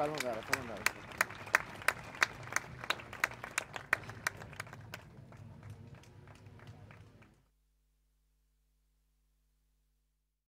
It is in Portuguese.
para Sì, sì, fallo.